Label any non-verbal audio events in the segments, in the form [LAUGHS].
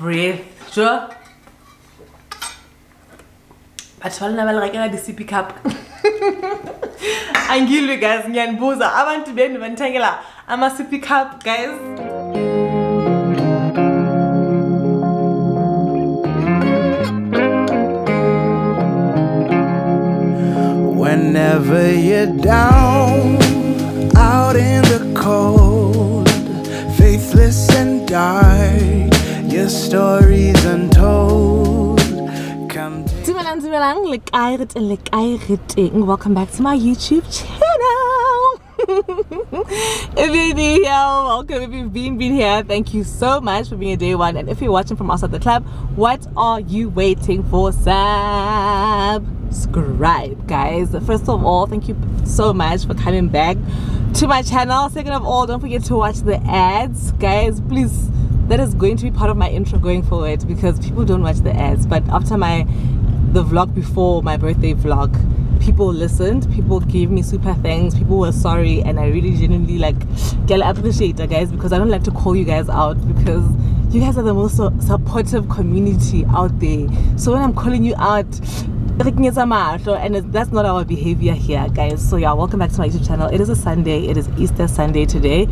breath sure? Batho ba lena ba le rekela di-cp cup? [LAUGHS] Angilwe guys ngiyanibuza abantu benu banithengela ama-cp cup guys. Whenever you're down, out in the cold, faithless and dark, your story's untold. Come Dumelang. Welcome back to my YouTube channel. [LAUGHS] if you're new here, welcome. If you've been been here, thank you so much for being a day one. And if you're watching from outside the club, what are you waiting for? Subscribe, guys. First of all, thank you so much for coming back to my channel. Second of all, don't forget to watch the ads, guys. Please that is going to be part of my intro going forward because people don't watch the ads. But after my the vlog before my birthday vlog people listened people gave me super thanks people were sorry and i really genuinely like get appreciate it guys because i don't like to call you guys out because you guys are the most supportive community out there. So when i'm calling you out and it's- that's not our behavior here guys. So yeah welcome back to my youtube channel. It is a sunday. It is easter sunday today.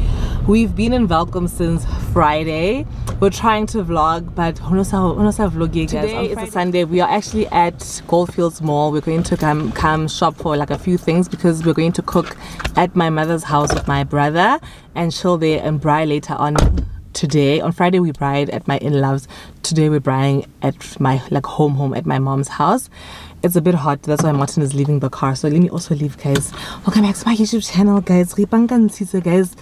We've been in Welkom since friday. We're trying to vlog but who knows how who knows how vlog guys today is a sunday. We are actually at goldfields mall. We're going to come come shop for like a few things because we're going to cook at my mother's house with my brother and chill there and braai later on today on friday we braaied at my in-laws. Today we're braaiing at my like home home at my mom's house. It's a bit hot that's why martin is leaving the car. So let me also leave guys. Welcome back to my youtube channel guys. Guys.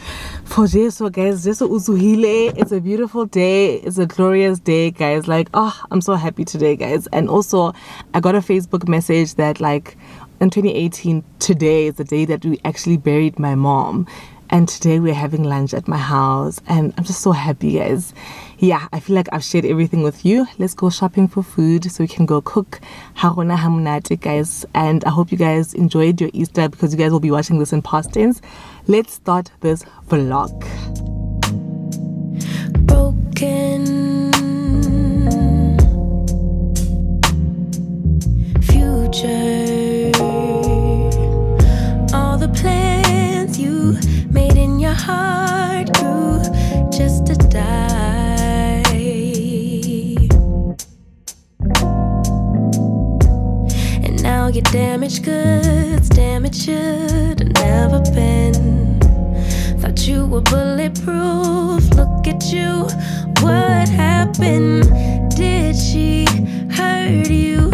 For jesu guys it's a beautiful day. It's a glorious day guys. Like oh i'm so happy today guys. And also i got a facebook message that like in 2018 today is the day that we actually buried my mom and today we're having lunch at my house and i'm just so happy guys. Yeah i feel like i've shared everything with you. Let's go shopping for food so we can go cook. Ha rona ha monate, guys. And i hope you guys enjoyed your easter because you guys will be watching this in past tense. Let's start this vlog. Broken. Future. All the plans you heart grew just to die and now your damaged goods damaged should have never been Thought you were bulletproof. Look at you. What happened? Did she hurt you?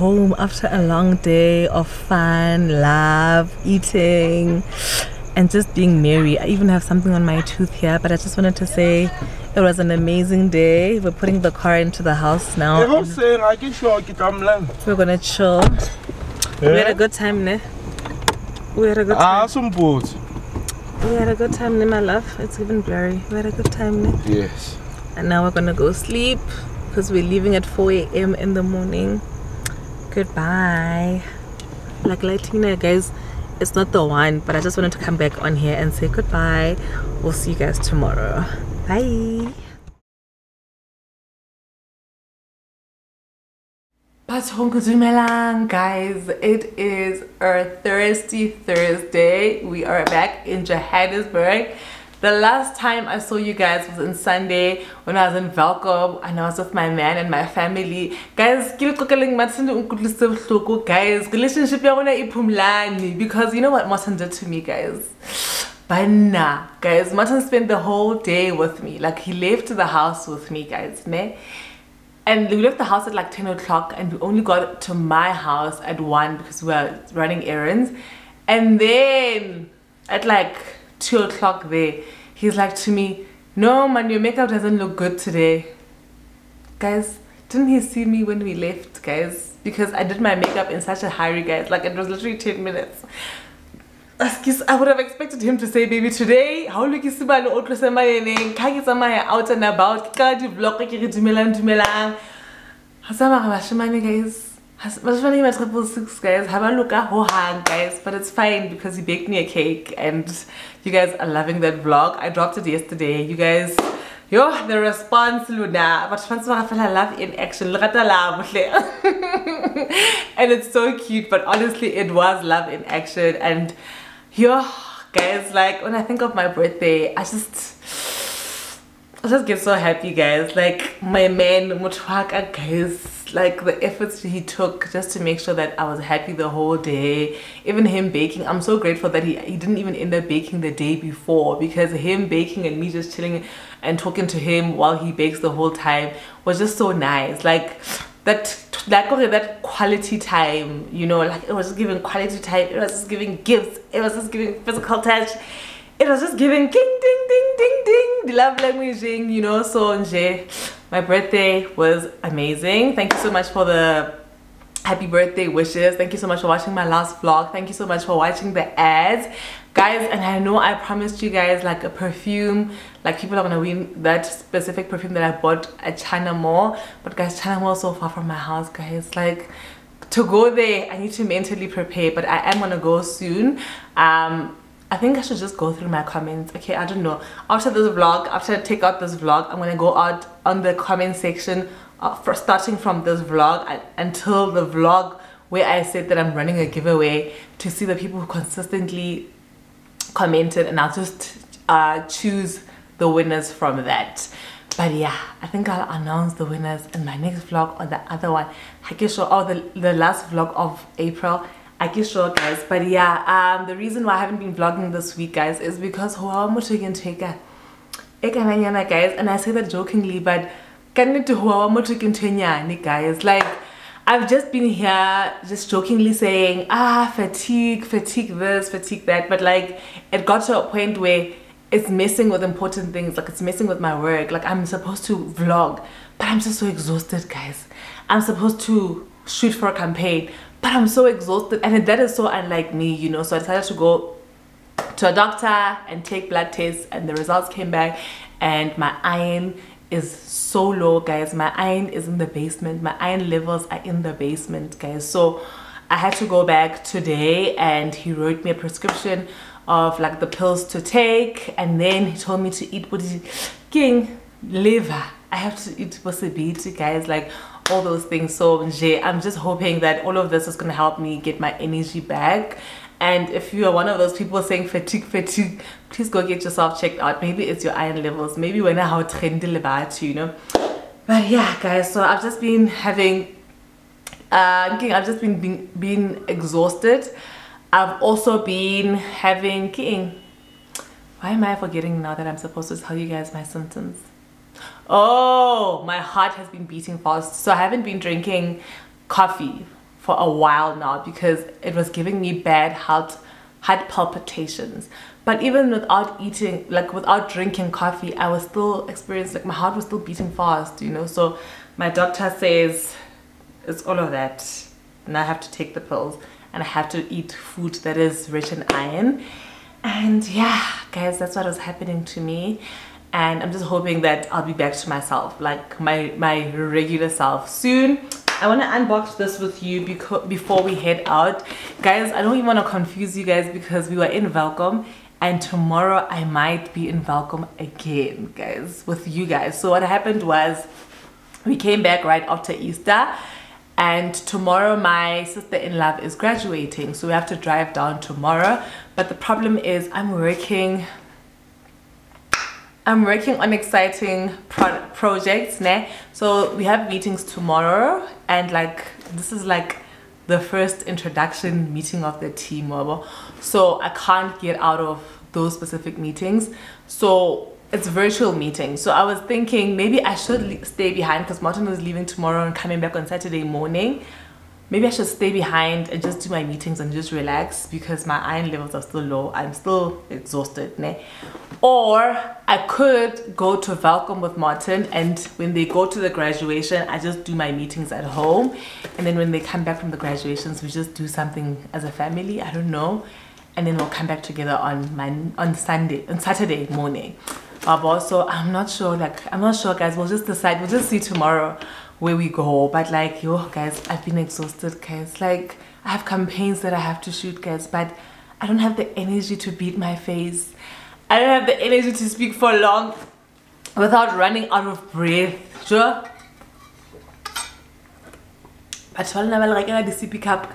Home after a long day of fun, love, eating, and just being merry. I even have something on my tooth here, but I just wanted to say it was an amazing day. We're putting the car into the house now. I'm saying I can show you I'm lang. We're gonna chill. We had a good time, ne? We had a good Ah, time. some boats. We had a good time, ne, my love. It's even blurry. We had a good time, ne? Yes. And now we're gonna go sleep because we're leaving at 4 a.m. in the morning. Goodbye. Like Latina, guys, it's not the one, but I just wanted to come back on here and say goodbye. We'll see you guys tomorrow. Bye. Guys. It is our thirsty Thursday. We are back in Johannesburg. The last time I saw you guys was on Sunday when I was in Welkom and I was with my man and my family. Guys, guys. Relationship because you know what Martin did to me, guys? Banna, guys. Martin spent the whole day with me. Like he left the house with me, guys. Ne? And we left the house at like 10 o'clock and we only got to my house at 1 because we were running errands. And then at like 2 o'clock there, he's like to me, No man, your makeup doesn't look good today. Guys, didn't he see me when we left, guys? Because I did my makeup in such a hurry, guys. Like it was literally 10 minutes. I would have expected him to say, baby, today, how look you see my old neng, ka ke tsamaya out and about, ka di vlog ke re dumelang dumelang. Ha sa mara bashemane, guys. Sa- Bashemane ba triple six, guys. Ha ba loka ho hang, guys. But it's fine because he baked me a cake and you guys are loving that vlog. I dropped it yesterday. You guys, yo, the response, Luna. But fans I love in action. Lerata love, hle. [LAUGHS] and it's so cute, but honestly, it was love in action. And yo, guys, like when I think of my birthday, I just. I just get so happy, guys. Like my man Mutwaka, guys, like the efforts he took just to make sure that I was happy the whole day. Even him baking, I'm so grateful that he, he didn't even end up baking the day before because him baking and me just chilling and talking to him while he bakes the whole time was just so nice. Like that like okay that quality time you know like it was just giving quality time it was just giving gifts it was just giving physical touch it was just giving ding ding ding ding ding the love languaging you know so nje my birthday was amazing. Thank you so much for the happy birthday wishes. Thank you so much for watching my last vlog. Thank you so much for watching the ads. Guys and i know i promised you guys like a perfume. Like people are gonna win that specific perfume that i bought at china mall. But guys china mall is so far from my house guys. Like to go there i need to mentally prepare. But i am gonna go soon. Um I think I should just go through my comments. Okay, I don't know. After this vlog, after I take out this vlog, I'm gonna go out on the comment section uh, for starting from this vlog until the vlog where I said that I'm running a giveaway to see the people who consistently commented and I'll just uh, choose the winners from that but yeah i think i'll announce the winners in my next vlog or the other one i sure oh the, the last vlog of april i guess sure guys but yeah um the reason why i haven't been vlogging this week guys is because how much again take guys and i say that jokingly but can it to guys like I've just been here just jokingly saying, ah, fatigue, fatigue this, fatigue that. But like, it got to a point where it's messing with important things. Like, it's messing with my work. Like, I'm supposed to vlog, but I'm just so exhausted, guys. I'm supposed to shoot for a campaign, but I'm so exhausted. And that is so unlike me, you know. So I decided to go to a doctor and take blood tests, and the results came back, and my iron is so low guys my iron is in the basement my iron levels are in the basement guys so I had to go back today and he wrote me a prescription of like the pills to take and then he told me to eat what is king liver I have to eat possibility guys like all those things. So I'm just hoping that all of this is going to help me get my energy back. And if you are one of those people saying fatigue fatigue please go get yourself checked out. Maybe it's your iron levels. Maybe when how trend about you know. But yeah guys so I've just been having uh, I've just been being, being exhausted. I've also been having king why am I forgetting now that I'm supposed to tell you guys my symptoms oh my heart has been beating fast. So I haven't been drinking coffee for a while now because it was giving me bad heart heart palpitations. But even without eating like without drinking coffee i was still experiencing like my heart was still beating fast you know? So my doctor says it's all of that and i have to take the pills and i have to eat food that is rich in iron. And yeah guys that's what was happening to me and i'm just hoping that i'll be back to myself like my my regular self soon I want to unbox this with you because before we head out. Guys, I don't even want to confuse you guys because we were in Welkom and tomorrow I might be in Welkom again, guys, with you guys. So what happened was we came back right after Easter and tomorrow my sister-in-law is graduating so we have to drive down tomorrow but the problem is i'm working I'm working on exciting pro projects né? so we have meetings tomorrow and like this is like the first introduction meeting of the team so I can't get out of those specific meetings so it's virtual meetings so I was thinking maybe I should stay behind because Martin is leaving tomorrow and coming back on Saturday morning maybe I should stay behind and just do my meetings and just relax because my iron levels are still low. I'm still exhausted. Ne? Or I could go to Welkom with Martin and when they go to the graduation, I just do my meetings at home. And then when they come back from the graduations, we just do something as a family. I don't know. And then we'll come back together on my on Sunday, on Saturday morning. But also, I'm not sure, like, I'm not sure, guys. We'll just decide. We'll just see tomorrow where we go but like yo guys i've been exhausted guys like i have campaigns that i have to shoot guys but i don't have the energy to beat my face i don't have the energy to speak for long without running out of breath. Sure? But wala nabalekela di-cp cup.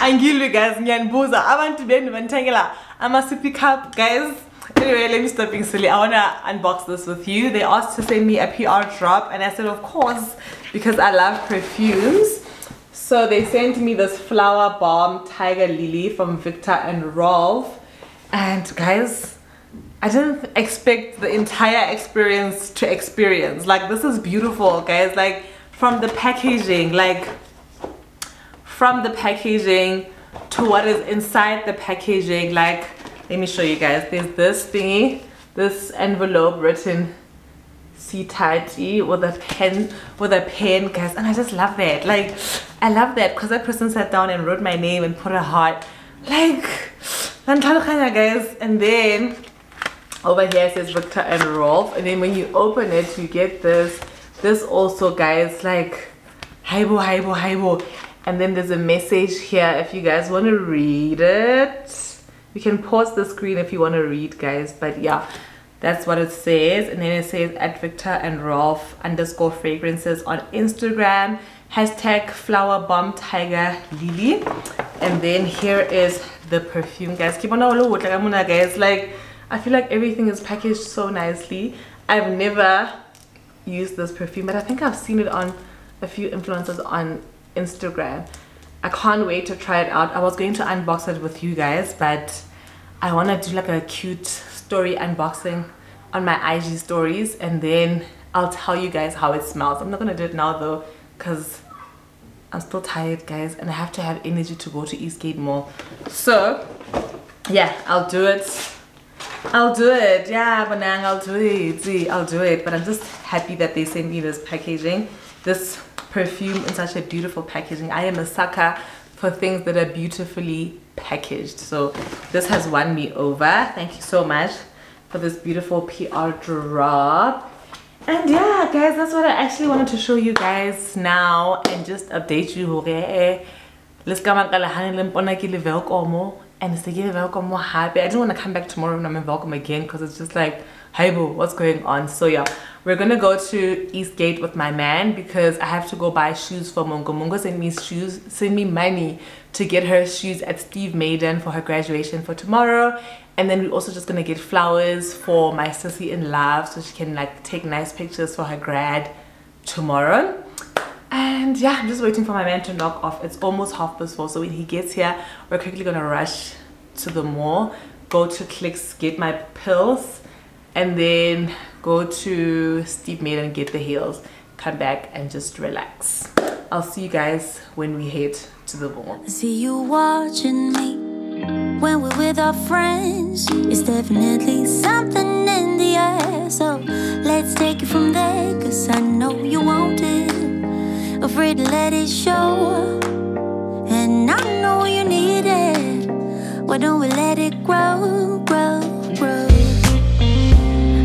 Angilwi guys. Ngiyanibuza. Abantu benu bandithengela ama-cp cup guys. Anyway let me stop being silly. I want to unbox this with you. They asked to send me a pr drop and i said of course because i love perfumes. So they sent me this Flowerbomb tiger lily from Viktor and Rolf and guys i didn't expect the entire experience to experience. Like this is beautiful guys. Like from the packaging like from the packaging to what is inside the packaging like let me show you guys. There's this thingy this envelope written Seithati with a pen with a pen guys. And I just love that. Like I love that because that person sat down and wrote my name and put a heart like guys and then over here says Viktor and Rolf and then when you open it you get this this also guys like haibo haibo haibo and then there's a message here. If you guys want to read it you can pause the screen if you want to read guys but yeah that's what it says. And then it says at Viktor and Rolf underscore fragrances on Instagram. Hashtag Flowerbomb tiger lily and then here is the perfume guys. Keep on guys. Like I feel like everything is packaged so nicely. I've never used this perfume but I think I've seen it on a few influencers on Instagram. I can't wait to try it out. I was going to unbox it with you guys but I want to do like a cute story unboxing on my IG stories and then I'll tell you guys how it smells. I'm not gonna do it now though because I'm still tired guys and I have to have energy to go to Eastgate Mall. So yeah I'll do it. I'll do it. Yeah Banang I'll do it. I'll do it. But I'm just happy that they sent me this packaging this perfume in such a beautiful packaging. I am a sucker for things that are beautifully packaged. So this has won me over. Thank you so much for this beautiful PR drop and yeah guys that's what i actually wanted to show you guys now and just update you eh, let's go and it's like welcome more happy i didn't want to come back tomorrow and i'm Welkom again because it's just like hey boo what's going on? So yeah we're gonna go to eastgate with my man because i have to go buy shoes for mongo. Mongo send me shoes send me money to get her shoes at steve madden for her graduation for tomorrow and then we're also just gonna get flowers for my sissy in love so she can like take nice pictures for her grad tomorrow. And yeah i'm just waiting for my man to knock off. It's almost half past four so when he gets here we're quickly gonna rush to the mall go to clicks get my pills and then go to steve madden get the heels come back and just relax. I'll see you guys when we head to the mall. See you watching me when we're with our friends. It's definitely something in the air. So let's take it from there, cause I know you want it. Afraid to let it show. And I know you need it. Why don't we let it grow, grow, grow?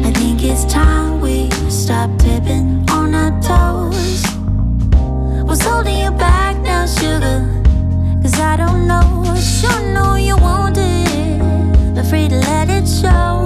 I think it's time we stop tipping on our toes. What's holding you back now, sugar? Cause I don't know, sure know you let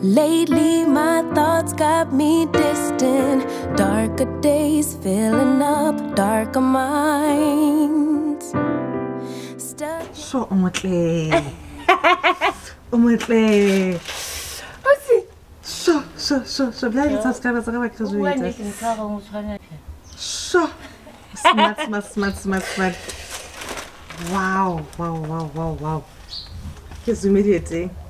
Lately, my thoughts got me distant. Darker days filling up darker minds. Stuck. so o motle o motle so so so so. Bla di subscribers ka ba graduate so. Smart smart smart smart smart. Wow wow wow wow wow. Ke zoom diete sho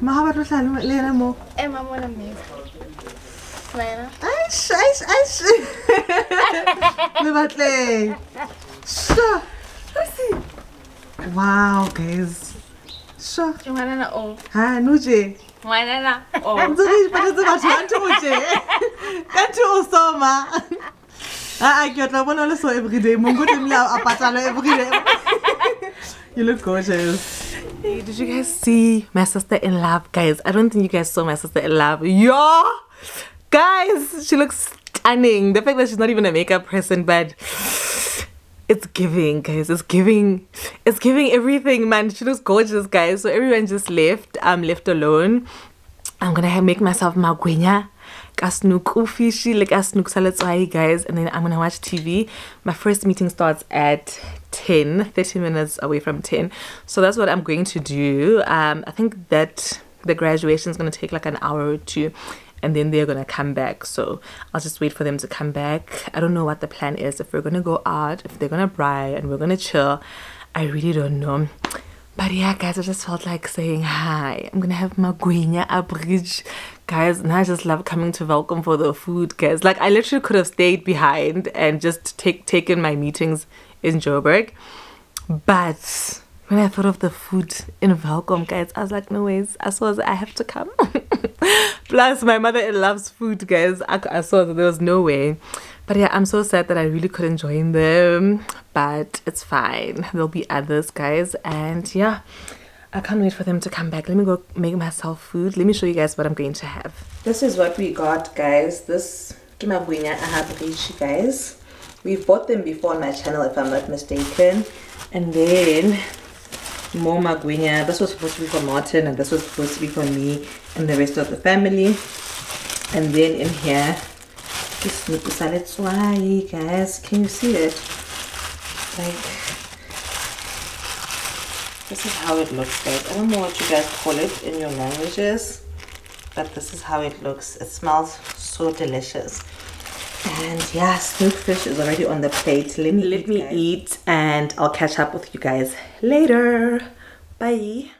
ma ha ba tlo hlale le ena mo e mamona mme wena? Aish aish aish [LAUGHS] le batleng sho wow guys. Sho ke ngwanana o. Ha no je. Ngwanana o. Ntse re ipatetse batho ka ntho o je. Ka ntho o soma aa ke tla bona le so everyday. Mongo tlemile a patala everyday. [LAUGHS] You look gorgeous Hey, did you guys see my sister in love? Guys i don't think you guys saw my sister in love. Yo! Guys she looks stunning. The fact that she's not even a makeup person but it's giving guys. It's giving it's giving everything man. She looks gorgeous guys. So everyone just left i'm left alone. I'm gonna make myself magwinya kasnook fishy like kasnook salad guys. And then i'm gonna watch tv my first meeting starts at 10 30 minutes away from 10 so that's what i'm going to do. Um i think that the graduation is going to take like an hour or two and then they're gonna come back. So i'll just wait for them to come back. I don't know what the plan is. If we're gonna go out if they're gonna buy and we're gonna chill i really don't know. But yeah guys i just felt like saying hi. I'm gonna have magwinya a bridge guys and i just love coming to Welkom for the food guys. Like i literally could have stayed behind and just take taken my meetings in joburg but when I thought of the food in Welkom, guys, I was like, no ways. I saw I have to come. [LAUGHS] Plus, my mother loves food, guys. I, I saw that there was no way. But yeah, I'm so sad that I really couldn't join them. But it's fine. There'll be others, guys. And yeah, I can't wait for them to come back. Let me go make myself food. Let me show you guys what I'm going to have. This is what we got, guys. This guys. We've bought them before on my channel, if I'm not mistaken. And then more magwinya. This was supposed to be for Martin, and this was supposed to be for me and the rest of the family. And then in here, this salad guys. Can you see it? Like, this is how it looks, guys. I don't know what you guys call it in your languages, but this is how it looks. It smells so delicious. And yeah, snoek fish is already on the plate. Let me let me eat and I'll catch up with you guys later. Bye.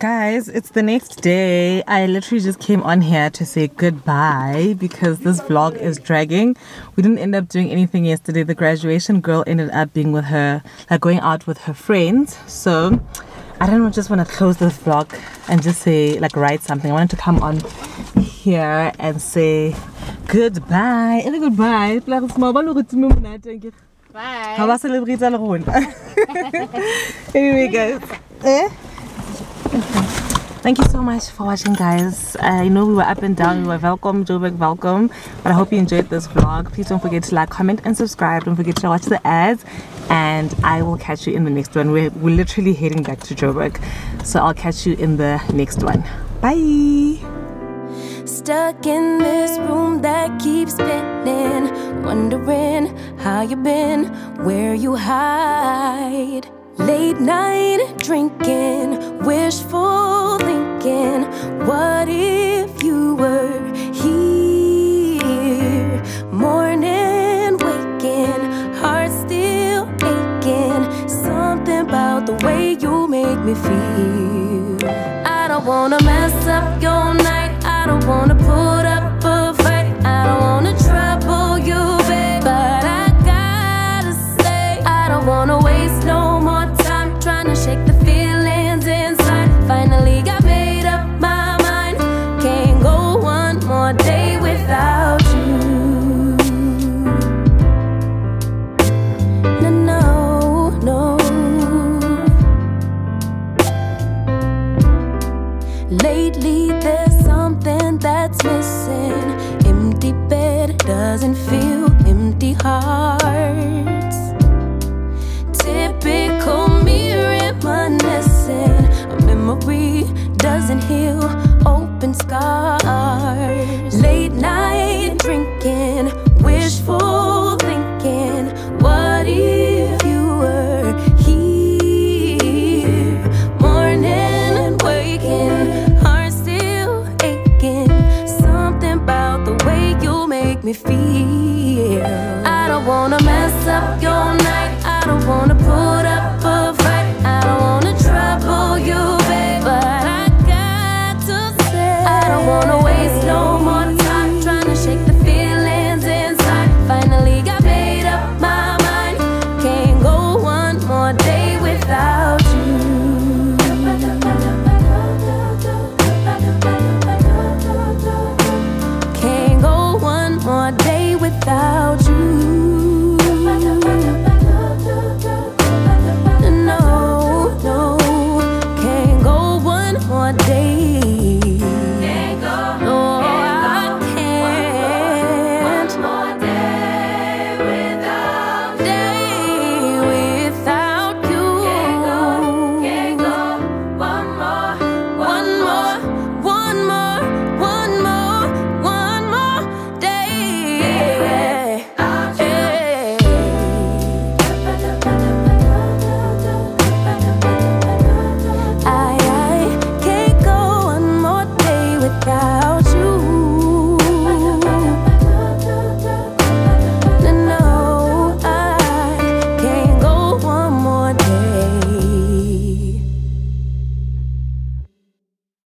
Guys, it's the next day. I literally just came on here to say goodbye because this vlog is dragging. We didn't end up doing anything yesterday. The graduation girl ended up being with her, like going out with her friends. So I don't know, just want to close this vlog and just say, like, write something. I wanted to come on here and say goodbye. And goodbye. bye How was celebrate le rona? [LAUGHS] Anyway, guys. Eh? Thank you so much for watching, guys. I know we were up and down. We were Welkom, Joburg, Welkom. But I hope you enjoyed this vlog. Please don't forget to like, comment, and subscribe. Don't forget to watch the ads. And I will catch you in the next one. We're, we're literally heading back to Joburg. So I'll catch you in the next one. Bye. Stuck in this room that keeps spinning, wondering how you been, where you hide. Late night drinking, wishful thinking. What if you were here? Morning waking, heart still aching. Something about the way you make me feel. I don't wanna mess up your night. I don't wanna